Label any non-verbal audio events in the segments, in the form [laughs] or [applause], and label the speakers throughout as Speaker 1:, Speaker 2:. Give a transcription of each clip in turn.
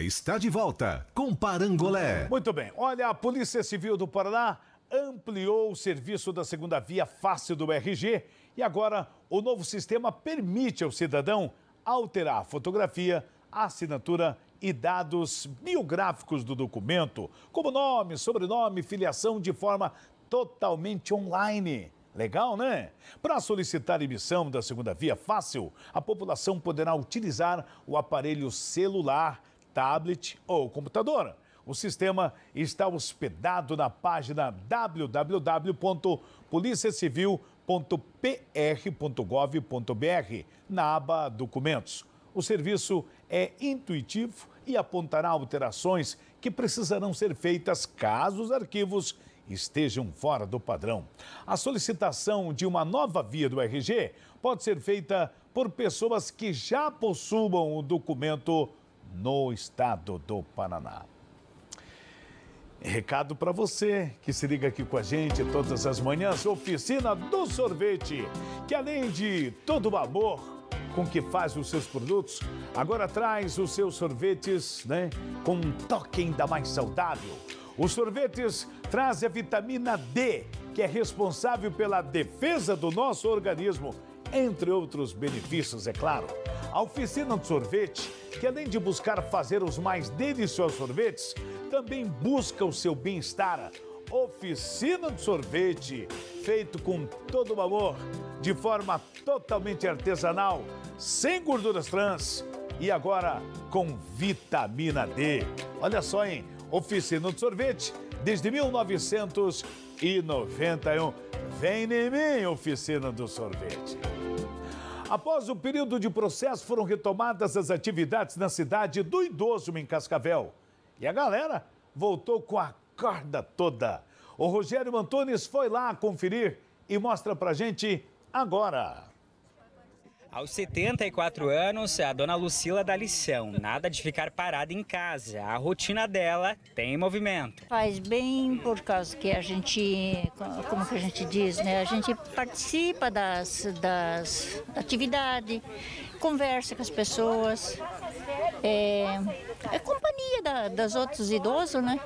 Speaker 1: Está de volta com Parangolé.
Speaker 2: Muito bem. Olha, a Polícia Civil do Paraná ampliou o serviço da segunda via fácil do RG e agora o novo sistema permite ao cidadão alterar a fotografia, a assinatura e dados biográficos do documento, como nome, sobrenome, filiação, de forma totalmente online. Legal, né? Para solicitar emissão da segunda via fácil, a população poderá utilizar o aparelho celular tablet ou computador. O sistema está hospedado na página www.policiacivil.pr.gov.br, na aba Documentos. O serviço é intuitivo e apontará alterações que precisarão ser feitas caso os arquivos estejam fora do padrão. A solicitação de uma nova via do RG pode ser feita por pessoas que já possuam o documento no estado do Paraná. Recado para você que se liga aqui com a gente todas as manhãs, oficina do sorvete, que além de todo o amor com que faz os seus produtos, agora traz os seus sorvetes, né, com um toque ainda mais saudável. Os sorvetes trazem a vitamina D, que é responsável pela defesa do nosso organismo, entre outros benefícios, é claro. A oficina do sorvete que além de buscar fazer os mais deliciosos sorvetes, também busca o seu bem-estar. Oficina de sorvete, feito com todo o amor, de forma totalmente artesanal, sem gorduras trans e agora com vitamina D. Olha só, hein? Oficina de sorvete desde 1991. Vem em mim, Oficina do Sorvete. Após o período de processo, foram retomadas as atividades na cidade do Idoso, em Cascavel. E a galera voltou com a corda toda. O Rogério Antunes foi lá conferir e mostra pra gente agora.
Speaker 3: Aos 74 anos, a dona Lucila dá lição. Nada de ficar parada em casa. A rotina dela tem movimento.
Speaker 4: Faz bem por causa que a gente, como que a gente diz, né? A gente participa das, das atividades, conversa com as pessoas. É, é companhia da, das outros idosos, né?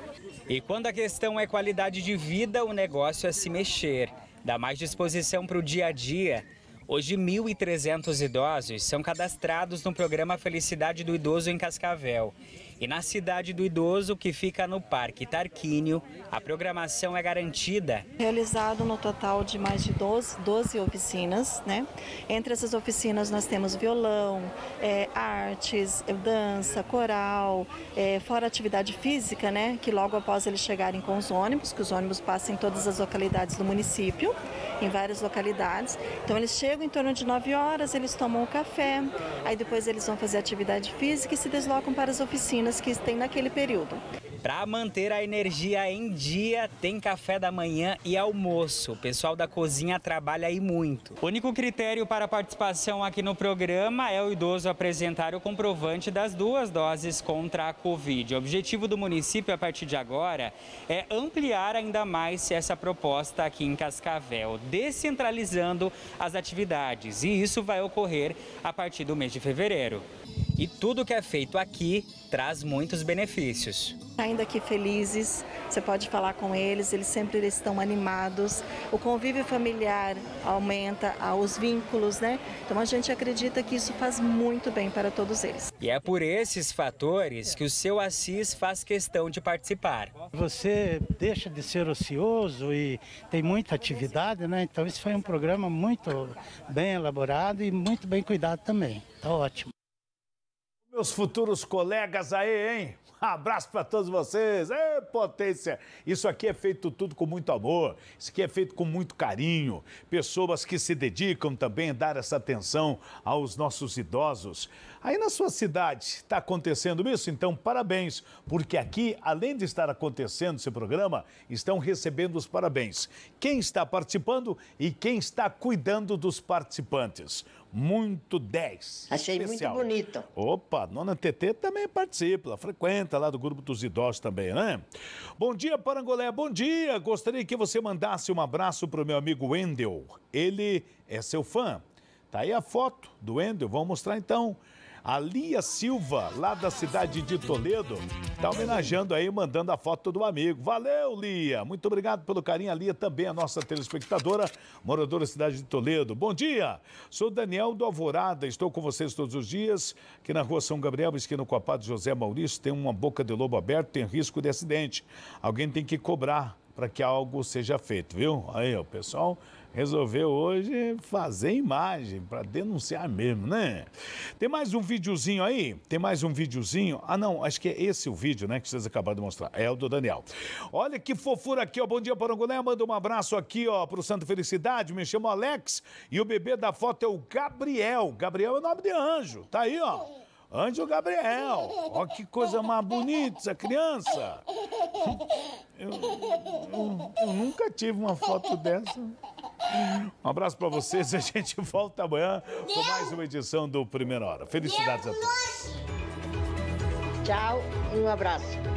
Speaker 3: E quando a questão é qualidade de vida, o negócio é se mexer. Dá mais disposição para o dia a dia Hoje, 1.300 idosos são cadastrados no programa Felicidade do Idoso em Cascavel. E na cidade do idoso, que fica no Parque Tarquínio, a programação é garantida.
Speaker 5: Realizado no total de mais de 12, 12 oficinas, né? Entre essas oficinas nós temos violão, é, artes, dança, coral, é, fora atividade física, né? Que logo após eles chegarem com os ônibus, que os ônibus passam em todas as localidades do município, em várias localidades. Então eles chegam em torno de 9 horas, eles tomam o café, aí depois eles vão fazer atividade física e se deslocam para as oficinas que tem naquele período.
Speaker 3: Para manter a energia em dia, tem café da manhã e almoço. O pessoal da cozinha trabalha aí muito. O único critério para a participação aqui no programa é o idoso apresentar o comprovante das duas doses contra a Covid. O objetivo do município a partir de agora é ampliar ainda mais essa proposta aqui em Cascavel, descentralizando as atividades. E isso vai ocorrer a partir do mês de fevereiro. E tudo que é feito aqui traz muitos benefícios.
Speaker 5: Ainda que felizes, você pode falar com eles, eles sempre estão animados. O convívio familiar aumenta, os vínculos, né? Então a gente acredita que isso faz muito bem para todos eles.
Speaker 3: E é por esses fatores que o seu Assis faz questão de participar.
Speaker 6: Você deixa de ser ocioso e tem muita atividade, né? Então esse foi um programa muito bem elaborado e muito bem cuidado também. Tá ótimo.
Speaker 2: Meus futuros colegas aí, hein? Um [laughs] abraço para todos vocês. Ê, potência! Isso aqui é feito tudo com muito amor. Isso aqui é feito com muito carinho. Pessoas que se dedicam também a dar essa atenção aos nossos idosos. Aí na sua cidade está acontecendo isso? Então, parabéns, porque aqui, além de estar acontecendo esse programa, estão recebendo os parabéns. Quem está participando e quem está cuidando dos participantes muito 10.
Speaker 7: Achei especial. muito bonito.
Speaker 2: Opa, Nona TT também participa, ela frequenta lá do grupo dos idosos também, né? Bom dia, Parangolé, bom dia. Gostaria que você mandasse um abraço para o meu amigo Wendel. Ele é seu fã. Tá aí a foto do Wendel, vamos mostrar então. A Lia Silva, lá da cidade de Toledo, tá homenageando aí, mandando a foto do amigo. Valeu, Lia. Muito obrigado pelo carinho. A Lia também, a nossa telespectadora, moradora da cidade de Toledo. Bom dia. Sou Daniel do Alvorada. Estou com vocês todos os dias. Aqui na rua São Gabriel, esquina com a Padre José Maurício, tem uma boca de lobo aberta, tem risco de acidente. Alguém tem que cobrar para que algo seja feito, viu? Aí, o pessoal resolveu hoje fazer imagem para denunciar mesmo, né? Tem mais um videozinho aí? Tem mais um videozinho? Ah, não, acho que é esse o vídeo, né, que vocês acabaram de mostrar. É o do Daniel. Olha que fofura aqui, ó. Bom dia, Parangolé. Manda um abraço aqui, ó, pro Santa Felicidade. Me chamo Alex e o bebê da foto é o Gabriel. Gabriel é nome de anjo. Tá aí, ó. Anjo Gabriel. Ó que coisa mais bonita essa criança. Eu, eu, eu nunca tive uma foto dessa. [laughs] Um abraço para vocês e a gente volta amanhã com mais uma edição do Primeira Hora. Felicidades a todos.
Speaker 7: Tchau e um abraço.